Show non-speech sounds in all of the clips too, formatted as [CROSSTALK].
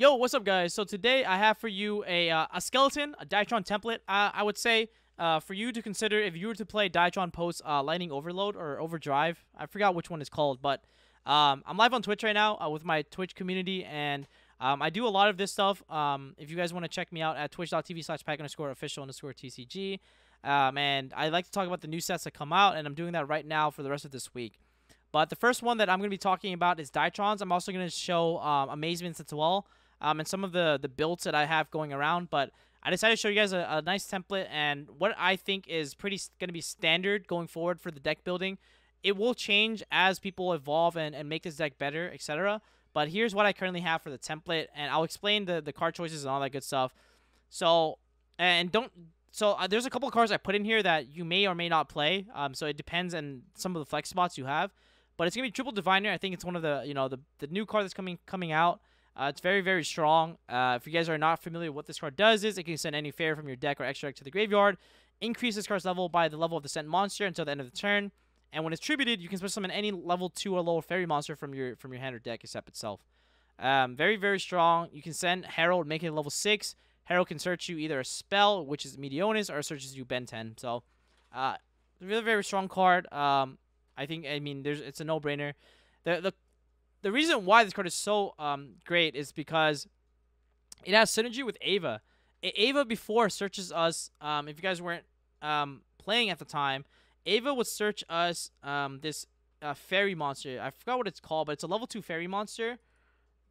Yo, what's up, guys? So today I have for you a uh, a skeleton, a Drytron template. Uh, I would say uh, for you to consider if you were to play Drytron Post uh, Lightning Overload or Overdrive. I forgot which one is called, but um, I'm live on Twitch right now uh, with my Twitch community, and um, I do a lot of this stuff. Um, if you guys want to check me out at twitch.tv slash pak underscore official underscore TCG. Um, and I like to talk about the new sets that come out, and I'm doing that right now for the rest of this week. But the first one that I'm going to be talking about is Drytrons. I'm also going to show um, Amazements as well um, and some of the, the builds that I have going around. But I decided to show you guys a, a nice template and what I think is pretty going to be standard going forward for the deck building. It will change as people evolve and, and make this deck better, etc. But here's what I currently have for the template, and I'll explain the, the card choices and all that good stuff. So, and don't so uh, there's a couple cards I put in here that you may or may not play. Um, so it depends on some of the flex spots you have. But it's gonna be triple diviner. I think it's one of the you know the the new card that's coming coming out. Uh, it's very, very strong. Uh, if you guys are not familiar what this card does is it can send any fairy from your deck or extra deck to the graveyard, increase this card's level by the level of the sent monster until the end of the turn, and when it's tributed, you can special summon any level 2 or lower fairy monster from your from your hand or deck except itself. Um, very, very strong. You can send Herald, make it level 6. Herald can search you either a spell, which is Meteonis, or searches you Benten. So, uh, really, very strong card. Um, I think, I mean, there's it's a no-brainer. The, the the reason why this card is so um, great is because it has synergy with Ava. Ava before searches us. Um, if you guys weren't um, playing at the time, Ava would search us um, this uh, fairy monster. I forgot what it's called, but it's a level two fairy monster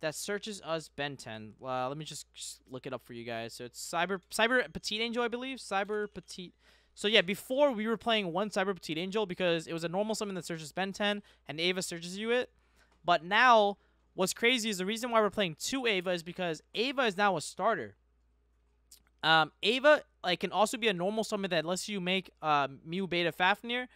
that searches us Benten. Uh, let me just, just, look it up for you guys. So it's Cyber Cyber Petite Angel, I believe. Cyber Petite. So yeah, before we were playing one Cyber Petite Angel because it was a normal summon that searches Benten and Ava searches you it. But now, what's crazy is the reason why we're playing two Ava is because Ava is now a starter. Um, Ava like can also be a normal summon that lets you make uh, Mu Beta Fafnir.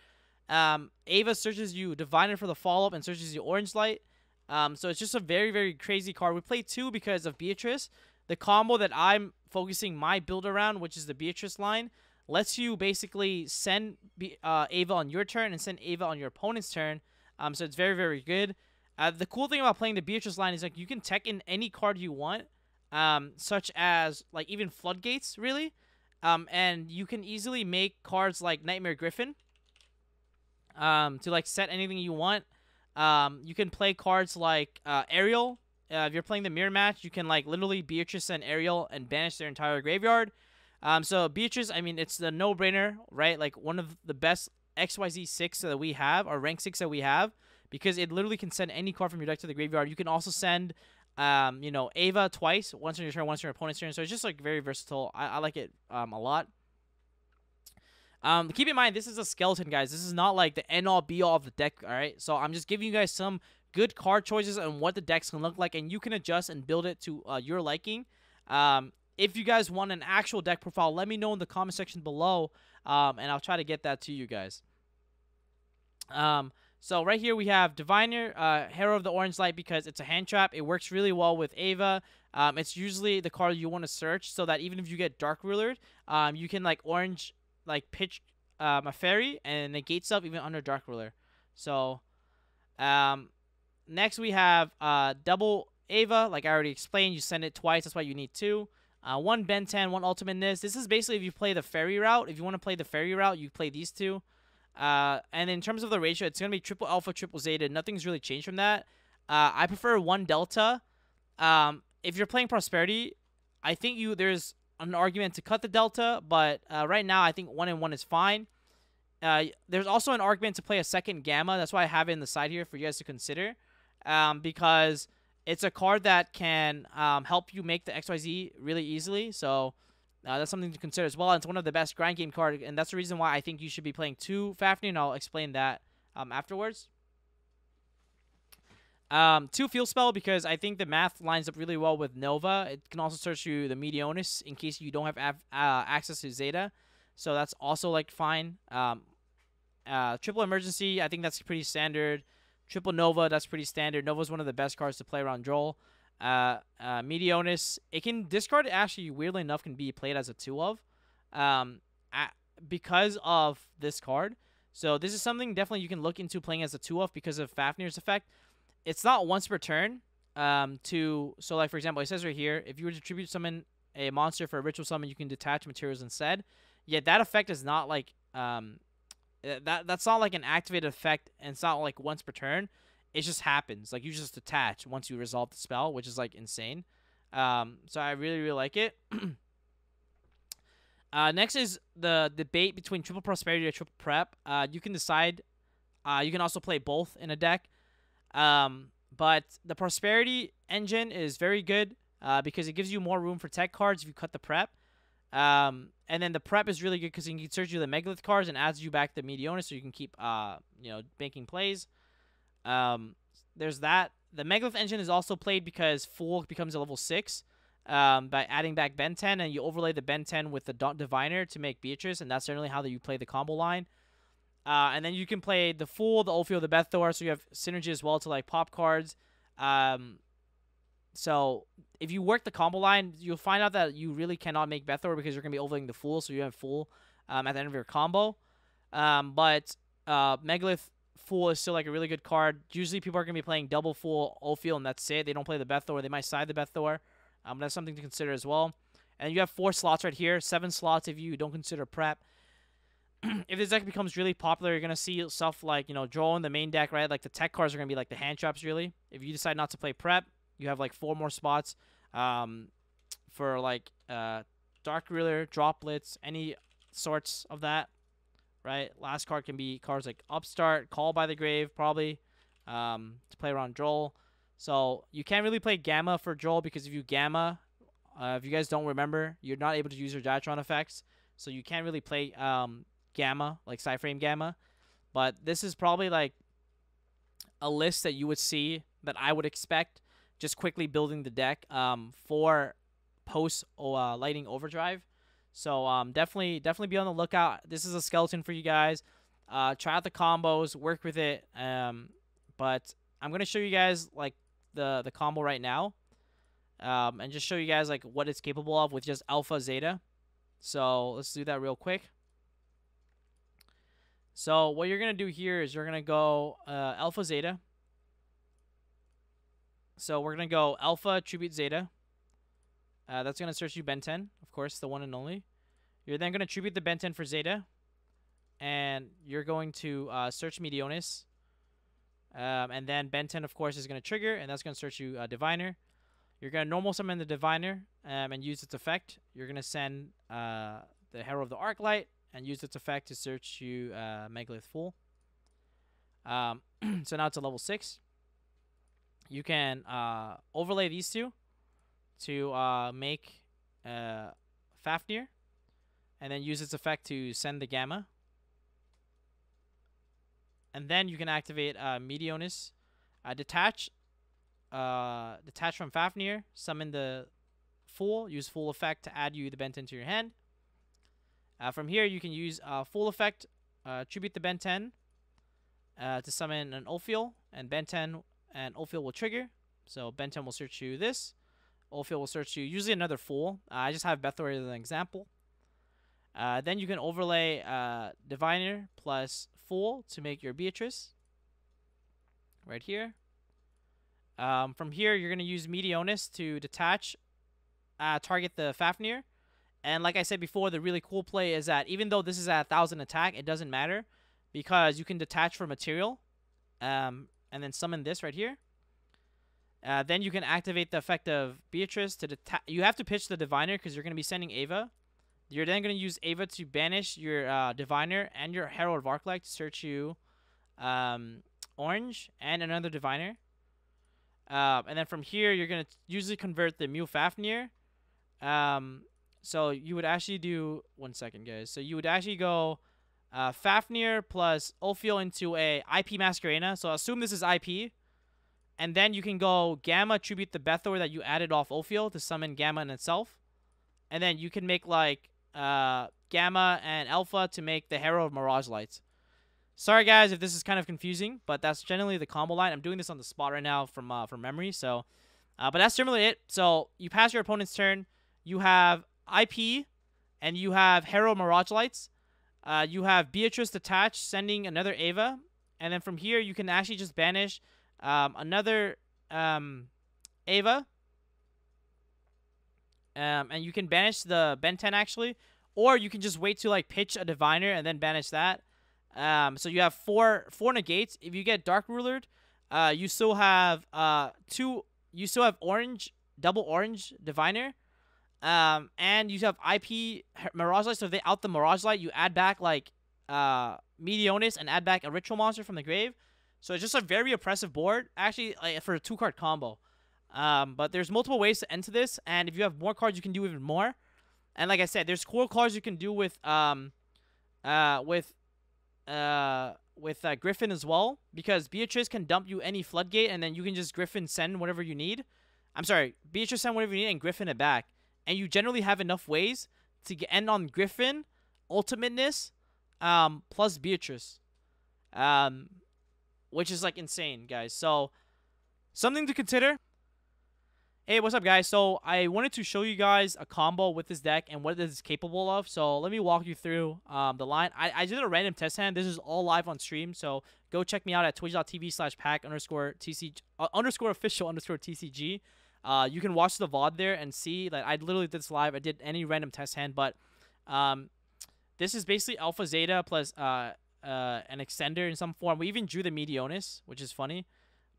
Um, Ava searches you Diviner for the follow up and searches you Orange Light. Um, so it's just a very very crazy card. We play two because of Beatrice. The combo that I'm focusing my build around, which is the Beatrice line, lets you basically send uh, Ava on your turn and send Ava on your opponent's turn. Um, so it's very very good. Uh, the cool thing about playing the Beatrice line is like you can tech in any card you want, um, such as like even Floodgates, really. Um, and you can easily make cards like Knightmare Gryphon um, to like set anything you want. Um, you can play cards like uh, Ariel. Uh, if you're playing the mirror match, you can like literally Beatrice and Ariel and banish their entire graveyard. Um, so Beatrice, I mean, it's the no-brainer, right? Like one of the best XYZ six that we have, or rank six that we have because it literally can send any card from your deck to the graveyard. You can also send, um, you know, Ava twice, once on your turn, once on your opponent's turn. So it's just like very versatile. I, I like it um, a lot. Um, keep in mind, this is a skeleton, guys. This is not like the end all be all of the deck, all right? So I'm just giving you guys some good card choices and what the decks can look like, and you can adjust and build it to uh, your liking. Um, if you guys want an actual deck profile, let me know in the comment section below, um, and I'll try to get that to you guys. Um, so right here we have Diviner, uh, Herald of the Orange Light because it's a hand trap. It works really well with Ava. Um, it's usually the card you want to search so that even if you get Dark Ruler, um, you can like orange, like pitch um, a fairy and negate stuff even under Dark Ruler. So um, next we have uh, double Ava. Like I already explained, you send it twice. That's why you need two. Uh, one Benten, one Ultimate this. This is basically if you play the fairy route. If you want to play the fairy route, you play these two. Uh, and in terms of the ratio, it's going to be triple alpha, triple zeta. Nothing's really changed from that. Uh, I prefer one delta. Um, if you're playing prosperity, I think you there's an argument to cut the delta, but uh, right now I think one and one is fine. Uh, there's also an argument to play a second gamma. That's why I have it in the side here for you guys to consider, um, because it's a card that can um, help you make the XYZ really easily. So uh, that's something to consider as well. It's one of the best grind game cards, and that's the reason why I think you should be playing two Fafnir, and I'll explain that um, afterwards. Um, two Field Spell because I think the math lines up really well with Nova. It can also search you the Meteonis in case you don't have uh, access to Zeta. So that's also like fine. Um, uh, triple Emergency, I think that's pretty standard. Triple Nova, that's pretty standard. Nova's one of the best cards to play around Droll. Uh, uh, it can discard actually weirdly enough can be played as a two of, um, at, because of this card. So this is something definitely you can look into playing as a two of because of Fafnir's effect. It's not once per turn. um, to so like for example, it says right here, if you were to tribute summon a monster for a ritual summon, you can detach materials instead. Yet that effect is not like um, that that's not like an activated effect, and it's not like once per turn. It just happens. Like you just attach once you resolve the spell, which is like insane. Um, so I really really like it. [CLEARS THROAT] uh, next is the debate between triple prosperity or triple prep. Uh, you can decide. Uh, you can also play both in a deck. Um, but the prosperity engine is very good uh, because it gives you more room for tech cards if you cut the prep. Um, and then the prep is really good because it can search you the megalith cards and adds you back the Meteonis so you can keep uh you know banking plays. Um, there's that. The megalith engine is also played because Phul becomes a level six. Um, by adding back Benten and you overlay the Benten with the Diviner to make Beatrice, and that's generally how you play the combo line. Uh, and then you can play the Phul, the Ophiel, the Bethor, so you have synergy as well to like pop cards. Um, so if you work the combo line, you'll find out that you really cannot make Bethor because you're gonna be overlaying the Phul, so you have Phul um, at the end of your combo. Um, but uh, Megalith Phul is still like a really good card. Usually people are gonna be playing double Phul Ophiel, and that's it. They don't play the Bethor. They might side the Bethor. Um, that's something to consider as well. And you have four slots right here, seven slots if you don't consider prep. [CLEARS THROAT] if this deck becomes really popular, you're gonna see stuff like you know Joel in the main deck, right? Like the tech cards are gonna be like the hand traps, really. If you decide not to play prep, you have like four more spots um, for like uh, Dark Ruler, Droplets, any sorts of that, right? Last card can be cards like Upstart, Call by the Grave, probably um, to play around Joel. So you can't really play Gamma for Joel because if you Gamma, uh, if you guys don't remember, you're not able to use your Drytron effects. So you can't really play um, Gamma, like Psy-Frame Gamma. But this is probably like a list that you would see that I would expect just quickly building the deck um, for post uh, Lightning Overdrive. So um, definitely, definitely be on the lookout. This is a skeleton for you guys. Uh, try out the combos, work with it. Um, but I'm gonna show you guys like the the combo right now, um, and just show you guys like what it's capable of with just Alpha Zeta. So let's do that real quick. So what you're to do here is you're to go uh, alpha zeta. So we're to go alpha attribute zeta. Uh, that's going to search you Benten, of course, the one and only. You're then going to attribute the Benten for zeta. And you're going to uh, search Meteonis. Um, and then Benten, of course, is going to trigger, and that's going to search you uh, Diviner. You're going to normal summon the Diviner um, and use its effect. You're going to send uh, the Herald of the Arc Light and use its effect to search you uh, Megalith Phul. Um, [CLEARS THROAT] so now it's a level 6. You can uh, overlay these two to uh, make uh, Fafnir, and then use its effect to send the Gamma. And then you can activate uh, Meteonis, uh, detach, uh, detach from Fafnir, summon the Phul, use Phul effect to add you the Bent into your hand. Uh, from here, you can use uh, Phul Effect, uh, Tribute the Benten uh, to summon an Ophiel, and Benten and Ophiel will trigger. So Benten will search you this. Ophiel will search you usually another Phul. Uh, I just have Bethor as an example. Uh, then you can overlay Diviner plus Phul to make your Beatrice. Right here. Um, from here, you're going to use Meteonis to detach, target the Fafnir. And like I said before, the really cool play is that even though this is at 1,000 attack, it doesn't matter because you can detach for material um, and then summon this right here. Uh, then you can activate the effect of Beatrice to detach. You have to pitch the Diviner because you're going to be sending Ava. You're then going to use Ava to banish your uh, Diviner and your Herald of Arclight to search you um, Orange and another Diviner. Uh, and then from here, you're going to usually convert the Mu Fafnir um, so you would actually do one second, guys. So you would actually go uh, Fafnir plus Ophiel into a IP Masquerena. So assume this is IP. And then you can go Gamma Tribute the Bethor that you added off Ophiel to summon Gamma in itself. And then you can make like uh, Gamma and Alpha to make the Herald of Mirage Lights. Sorry guys if this is kind of confusing, but that's generally the combo line. I'm doing this on the spot right now from uh, from memory, so uh, but that's generally it. So you pass your opponent's turn. You have IP, and you have Herald Mirage Lights. Uh, you have Beatrice detached, sending another Ava, and then from here you can actually just banish um, another um, Ava. Um, and you can banish the Benten actually, or you can just wait to like pitch a diviner and then banish that. Um, so you have four four negates. If you get Dark Rulered, uh, you still have uh two. You still have orange double orange diviner. Um, and you have IP Mirage Light. So if they out the Mirage Light, you add back like uh Meteonis and add back a Ritual Monster from the grave. So it's just a very oppressive board, actually, like, for a two card combo. Um, but there's multiple ways to enter this, and if you have more cards, you can do even more. And like I said, there's cool cards you can do with um, uh, with uh, with uh, Gryphon as well, because Beatrice can dump you any floodgate, and then you can just Gryphon send whatever you need. I'm sorry, Beatrice send whatever you need and Gryphon it back, and you generally have enough ways to get, end on Gryphon, ultimateness, um, plus Beatrice, um, which is like insane, guys. So something to consider. Hey, what's up, guys? So I wanted to show you guys a combo with this deck and what it is capable of. So let me walk you through um, the line. I, I did a random test hand. This is all live on stream. So go check me out at twitch.tv slash pak underscore TC uh, underscore official underscore TCG. Uh, you can watch the VOD there and see that I literally did this live. I did any random test hand, but um, this is basically Alpha Zeta plus uh, uh, an extender in some form. We even drew the Meteonis, which is funny.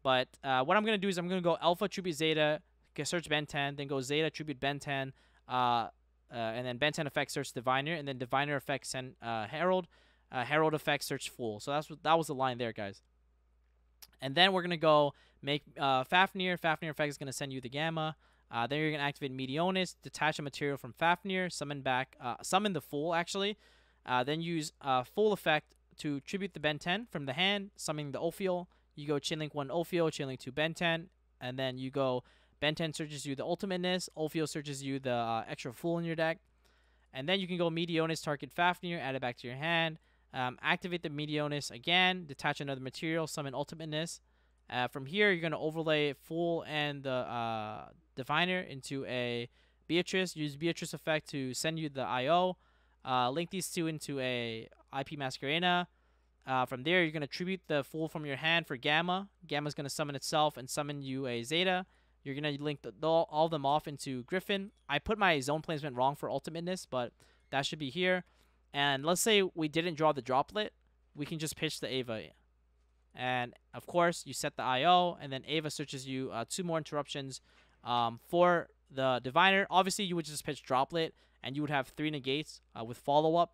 But uh, what I'm going to do is I'm going to go Alpha Tribute Zeta, search Benten, then go Zeta Tribute Benten, uh, uh, and then Benten effect search Diviner, and then Diviner effect send uh, Herald, uh, Herald effect search Phul. So that's what, that was the line there, guys. And then we're going to go make Fafnir. Fafnir effect is going to send you the Gamma. Uh, then you're going to activate Meteonis, detach a material from Fafnir, summon back, uh, summon the Phul actually. Uh, then use Phul effect to tribute the Benten from the hand, summoning the Ophiel. You go Chainlink 1 Ophiel, Chainlink 2 Benten, and then you go Benten searches you the Ultimateness, Ophiel searches you the uh, extra Phul in your deck. And then you can go Meteonis, target Fafnir, add it back to your hand. Um, activate the Meteonis again, detach another material, summon Ultimateness. Uh, from here, you're going to overlay Phul and the uh, Diviner into a Beatrice. Use Beatrice effect to send you the IO. Uh, link these two into a IP Masquerena. Uh, from there, you're going to tribute the Phul from your hand for Gamma. Gamma's going to summon itself and summon you a Zeta. You're going to link the, the, all of them off into Gryphon. I put my zone placement wrong for ultimateness, but that should be here. And let's say we didn't draw the droplet. We can just pitch the Ava. And, of course, you set the IO, and then Ava searches you uh, two more interruptions um, for the Diviner. Obviously, you would just pitch droplet, and you would have three negates uh, with follow-up.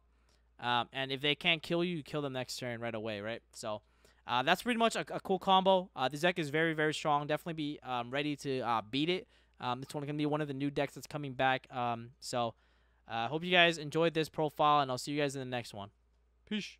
Um, and if they can't kill you, you kill them next turn right away, right? So uh, that's pretty much a, a cool combo. Uh, this deck is very, very strong. Definitely be um, ready to uh, beat it. Um, it's going to be one of the new decks that's coming back. Um, so I uh, hope you guys enjoyed this profile, and I'll see you guys in the next one. Peace.